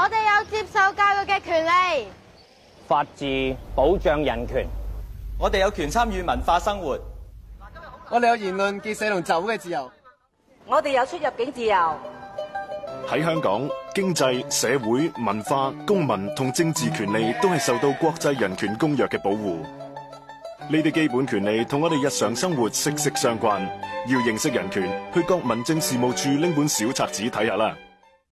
我哋有接受教育嘅权利，法治保障人权，我哋有权参与文化生活，我哋有言论结社同走嘅自由，我哋有出入境自由。喺香港，经济、社会、文化、公民同政治权利都系受到《国际人权公约》嘅保护。呢啲基本权利同我哋日常生活息息相关，要认识人权，去国民政事务处拎本小册子睇下啦。